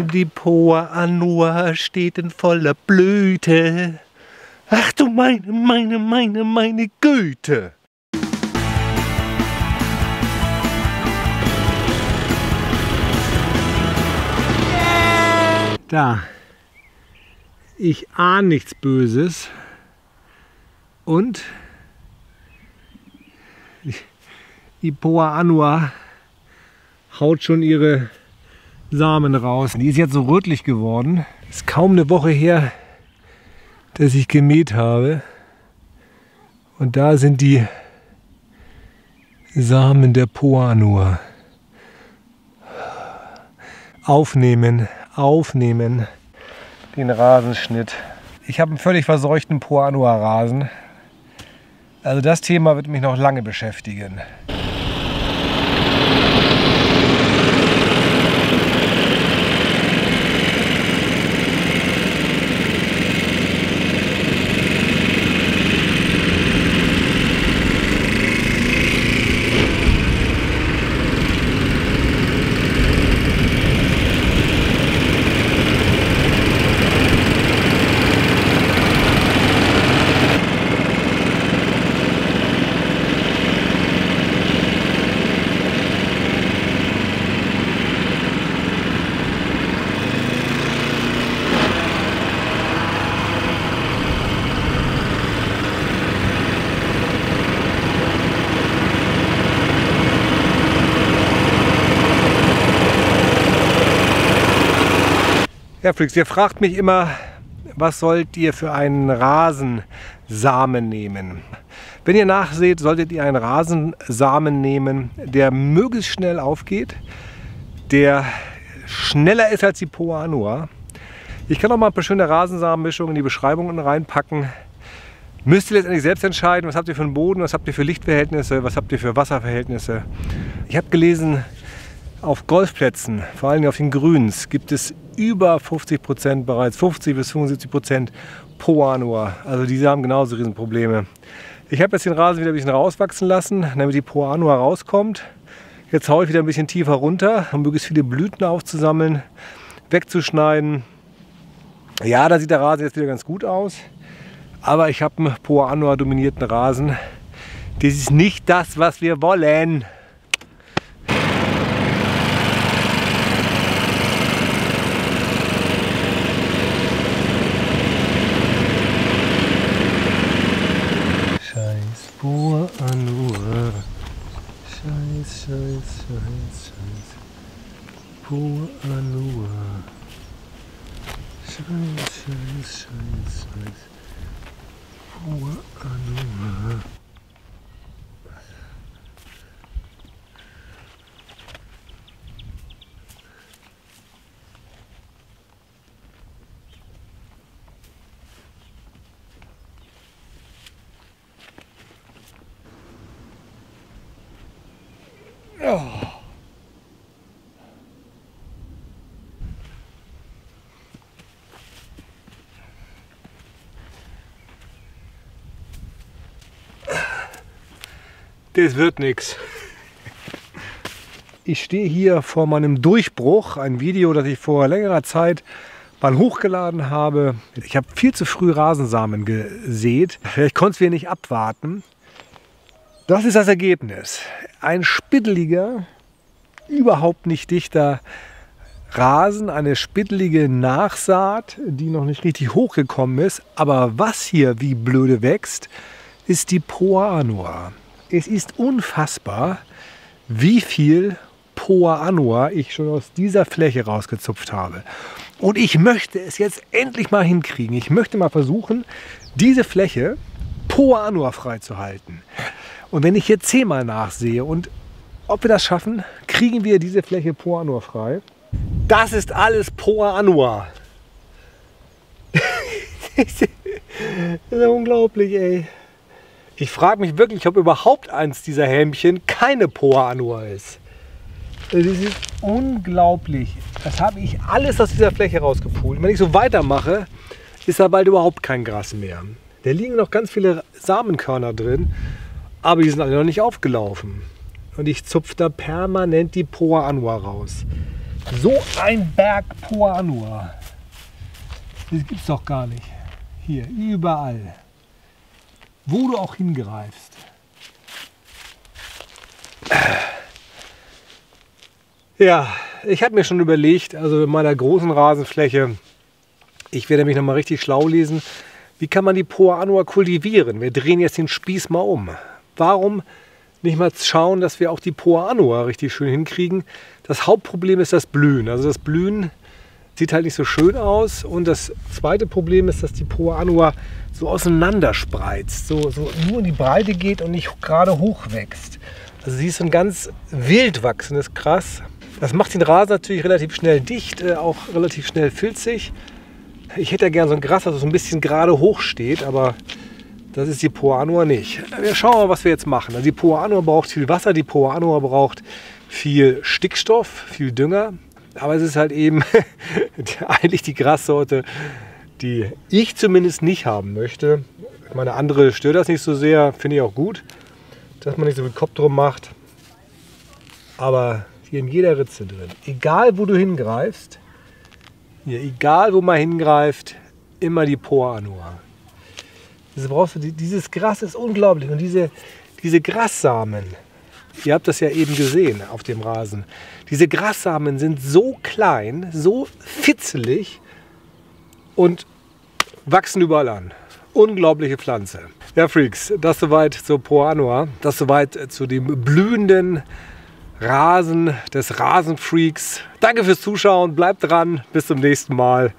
Die Poa Anua steht in voller Blüte. Ach du meine, meine, meine, meine Güte. Da. Ich ahne nichts Böses. Und die Poa Anua haut schon ihre Samen raus. Die ist jetzt so rötlich geworden. Ist kaum eine Woche her, dass ich gemäht habe. Und da sind die Samen der Poa Anua. Aufnehmen, aufnehmen den Rasenschnitt. Ich habe einen völlig verseuchten Poa Anua Rasen. Also das Thema wird mich noch lange beschäftigen. Ja, Flix, ihr fragt mich immer, was sollt ihr für einen Rasensamen nehmen? Wenn ihr nachseht, solltet ihr einen Rasensamen nehmen, der möglichst schnell aufgeht, der schneller ist als die Poa Anua. Ich kann auch mal ein paar schöne Rasensamenmischungen in die Beschreibungen reinpacken. Müsst ihr letztendlich selbst entscheiden, was habt ihr für einen Boden, was habt ihr für Lichtverhältnisse, was habt ihr für Wasserverhältnisse. Ich habe gelesen, auf Golfplätzen, vor allem auf den Grüns, gibt es über 50 Prozent bereits, 50 bis 75 Prozent Poa-Anua. Also diese haben genauso Riesenprobleme. Ich habe jetzt den Rasen wieder ein bisschen rauswachsen lassen, damit die Poa-Anua rauskommt. Jetzt haue ich wieder ein bisschen tiefer runter, um möglichst viele Blüten aufzusammeln, wegzuschneiden. Ja, da sieht der Rasen jetzt wieder ganz gut aus. Aber ich habe einen Poa-Anua dominierten Rasen. Das ist nicht das, was wir wollen. signs, signs, signs. Forward and over. Oh. Das wird nichts. Ich stehe hier vor meinem Durchbruch, ein Video, das ich vor längerer Zeit mal hochgeladen habe. Ich habe viel zu früh Rasensamen gesät. Ich konnte es wieder nicht abwarten. Das ist das Ergebnis. Ein spitteliger, überhaupt nicht dichter Rasen, eine spittelige Nachsaat, die noch nicht richtig hochgekommen ist. Aber was hier wie blöde wächst, ist die Poa Annua. Es ist unfassbar, wie viel Poa Annua ich schon aus dieser Fläche rausgezupft habe. Und ich möchte es jetzt endlich mal hinkriegen. Ich möchte mal versuchen, diese Fläche Poa Annua freizuhalten. Und wenn ich hier zehnmal nachsehe und ob wir das schaffen, kriegen wir diese Fläche Poa Annua frei. Das ist alles Poa Annua. das ist unglaublich, ey. Ich frage mich wirklich, ob überhaupt eins dieser Helmchen keine Poa Annua ist. Das ist unglaublich. Das habe ich alles aus dieser Fläche rausgepult. Wenn ich so weitermache, ist da bald überhaupt kein Gras mehr. Da liegen noch ganz viele Samenkörner drin aber die sind alle noch nicht aufgelaufen. Und ich zupfe da permanent die Poa Anua raus. So ein Berg Poanua. Das gibt's doch gar nicht. Hier, überall. Wo du auch hingreifst. Ja, ich habe mir schon überlegt, also in meiner großen Rasenfläche, ich werde mich noch mal richtig schlau lesen, wie kann man die Poa Annua kultivieren? Wir drehen jetzt den Spieß mal um. Warum nicht mal schauen, dass wir auch die Poa Annua richtig schön hinkriegen? Das Hauptproblem ist das Blühen. Also das Blühen sieht halt nicht so schön aus. Und das zweite Problem ist, dass die Poa Annua so auseinander spreizt, so, so nur in die Breite geht und nicht gerade hoch wächst. Also sie ist ein ganz wild wachsendes Gras. Das macht den Rasen natürlich relativ schnell dicht, äh, auch relativ schnell filzig. Ich hätte ja gerne so ein Gras, das so ein bisschen gerade hoch steht, aber das ist die Poanua nicht. Wir schauen mal, was wir jetzt machen. Also die Poanua braucht viel Wasser, die Poanua braucht viel Stickstoff, viel Dünger. Aber es ist halt eben eigentlich die Grassorte, die ich zumindest nicht haben möchte. Meine andere stört das nicht so sehr, finde ich auch gut, dass man nicht so viel Kopf drum macht. Aber hier in jeder Ritze drin. Egal wo du hingreifst, hier, egal wo man hingreift, immer die Poa Anua. Dieses Gras ist unglaublich. Und diese, diese Grassamen, ihr habt das ja eben gesehen auf dem Rasen, diese Grassamen sind so klein, so fitzelig und wachsen überall an. Unglaubliche Pflanze. Ja, Freaks, das soweit zur Poa Anua. Das soweit zu dem blühenden Rasen des Rasenfreaks. Danke fürs Zuschauen, bleibt dran, bis zum nächsten Mal.